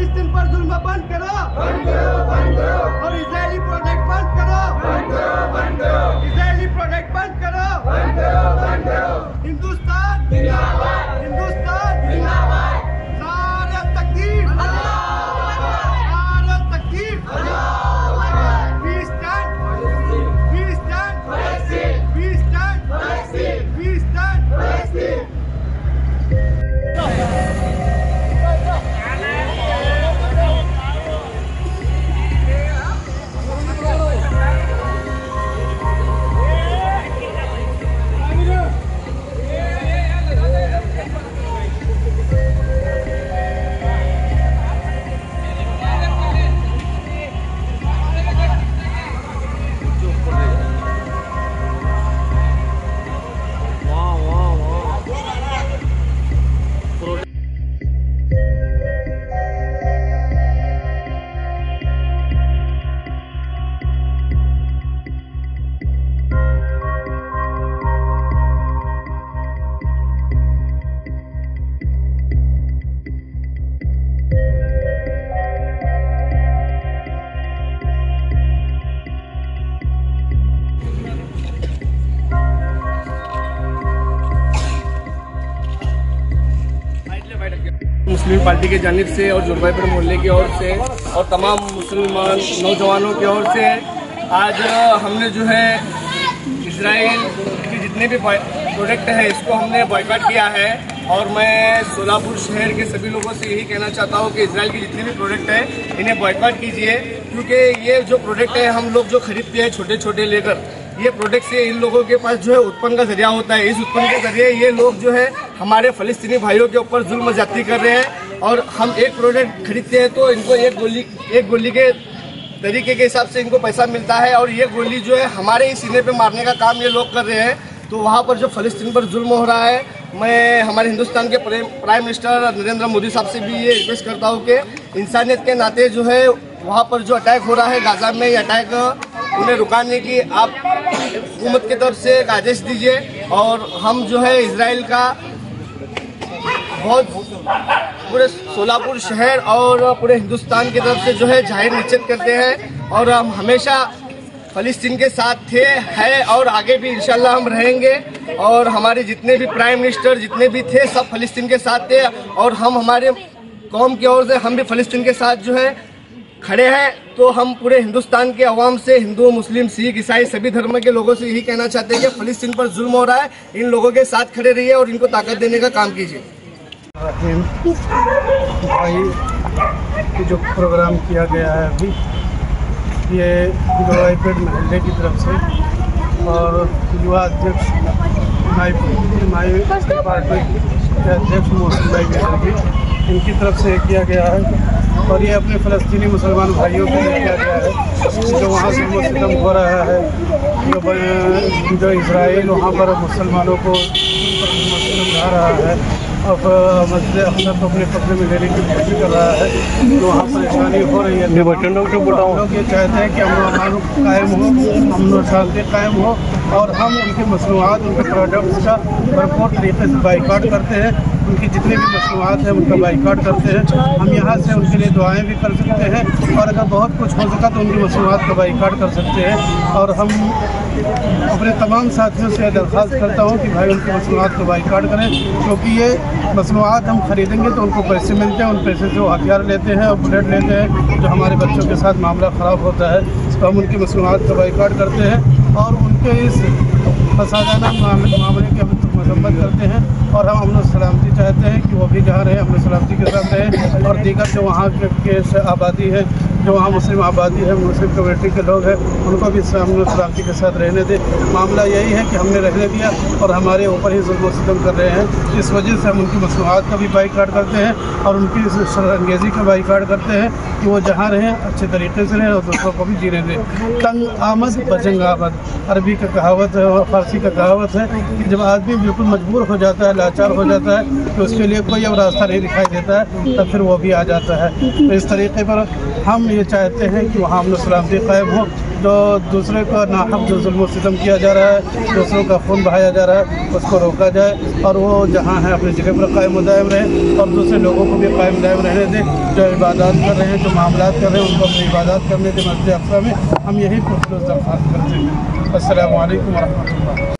फिलिस्तीन पर जुल्म बंद करो। बंद करो बंद करो। मुस्लिम पार्टी के जानब से और जुलवाईपुर मोहल्ले की ओर से और तमाम मुसलमान नौजवानों की ओर से आज हमने जो है इसराइल के जितने भी प्रोडक्ट है, इसको हमने बॉयकॉट किया है। और मैं सोलापुर शहर के सभी लोगों से यही कहना चाहता हूँ कि इसराइल के जितने भी प्रोडक्ट हैं, इन्हें बॉयकॉट कीजिए। क्योंकि ये जो प्रोडक्ट है, हम लोग जो खरीदते हैं छोटे छोटे लेकर ये प्रोडक्ट से इन लोगों के पास जो है उत्पन्न का ज़रिया होता है। इस उत्पन्न के ज़रिए ये लोग जो है हमारे फलस्तीनी भाइयों के ऊपर जुल्म जाती कर रहे हैं और हम एक प्रोडक्ट खरीदते हैं तो इनको एक गोली एक गोली के तरीके के हिसाब से इनको पैसा मिलता है और ये गोली जो है हमारे ही सीने पे मारने का काम ये लोग कर रहे हैं। तो वहाँ पर जो फलस्तीन पर जुल्म हो रहा है, मैं हमारे हिंदुस्तान के प्राइम मिनिस्टर नरेंद्र मोदी साहब से भी ये रिक्वेस्ट करता हूँ कि इंसानियत के नाते जो है वहाँ पर जो अटैक हो रहा है गाजा में, ये अटैक उन्हें रुकाने की आप हुकूमत की तरफ़ से एक आदेश दीजिए और हम जो है इसराइल का बहुत पूरे सोलापुर शहर और पूरे हिंदुस्तान की तरफ़ से जो है ज़ाहिर निश्चित करते हैं और हम हमेशा फलस्तीन के साथ थे, है और आगे भी इंशाल्लाह हम रहेंगे और हमारे जितने भी प्राइम मिनिस्टर जितने भी थे सब फलस्तीन के साथ थे और हम हमारे कौम की ओर से हम भी फलस्तीन के साथ जो है खड़े हैं तो हम पूरे हिंदुस्तान के अवाम से, हिंदू, मुस्लिम, सिख, ईसाई, सभी धर्म के लोगों से यही कहना चाहते हैं कि फलस्तीन पर जुल्म हो रहा है, इन लोगों के साथ खड़े रहिए और इनको ताकत देने का काम कीजिए। भाई जो प्रोग्राम किया गया है अभी, ये गवाईपेट महल्ले की तरफ़ से, और युवा अध्यक्ष माई पार्टी के अध्यक्ष मोहसिन भाई बेदरगी इनकी तरफ़ से किया गया है। और ये अपने फ़लस्तीनी मुसलमान भाइयों के लिए किया गया है जो वहाँ से मुस्लिम हो रहा है जो जो इसराइल वहाँ पर मुसलमानों को मुस्लिम रहा है। अब मस्जिद अक्सर को अपने कब्जे में लेने की कोशिश कर रहा है तो वहाँ परेशानी हो रही है। हम लोग ये चाहते हैं कि अमन अमान कायम हो हम और शांति कायम हो और हम उनकी मसनूआत, उनके प्रोडक्ट्स का भरपूर तरीके से बाइकाट करते हैं। उनकी जितनी भी मसनूआत हैं, उनका बाइकाट करते हैं। हम यहाँ से उनके लिए दुआएँ भी कर सकते हैं और अगर बहुत कुछ हो सका तो उनकी मसनूआत का बाइकाट कर सकते हैं। और हम अपने तमाम साथियों से दरख्वास्त करता हूँ कि भाई उनकी मसनूआत को बाइकाट करें। क्योंकि ये मसनूआत हम खरीदेंगे तो उनको पैसे मिलते हैं, उन पैसे से वो हथियार लेते हैं और बुलेट लेते हैं, जो हमारे बच्चों के साथ मामला ख़राब होता है। तो हम उनकी मसनूआत का बाइकाट करते हैं और उनके इस फसादाना मामले की हम मजम्मत करते हैं और हम अमन सलामती चाहते हैं कि वो भी जहाँ रहे अमन सलामती के साथ रहें और दीगर जो वहाँ के, के आबादी है जो वहाँ मुस्लिम आबादी है मुस्लिम कम्युनिटी के लोग हैं उनको भी अमन सलामती के साथ रहने दें। मामला यही है कि हमने रहने दिया और हमारे ऊपर ही जुल्म कर रहे हैं। इस वजह से हम उनकी मसनूआत का भी बाइकाट करते हैं और उनकी शरअंगेज़ी का बाइकाट करते हैं कि वो जहाँ रहें अच्छे तरीके से रहें और दूसरों को भी जीने दें। तंग आमद बजंग आमद। अरबी का कहावत है और फारसी का कहावत है कि जब आदमी बिल्कुल मजबूर हो जाता है, लाचार हो जाता है तो उसके लिए कोई अब रास्ता नहीं दिखाई देता है, तब फिर वो भी आ जाता है। तो इस तरीके पर हम ये चाहते हैं कि वहाँ अमन सलामती कायम हो। जो दूसरे का नाहक जो जुल्म सितम किया जा रहा है, दूसरों का खून बहाया जा रहा है, उसको रोका जाए और वो जहाँ है अपनी जगह पर कायम दायम रहे और दूसरे लोगों को भी कायम दायम रहने दें, जो इबादत कर रहे हैं, जो मामला कर रहे हैं, उनको अपनी इबादत करने दें मस्जिद अफसा में हम यही दरख्वास्त करते हैं। असल वरहमल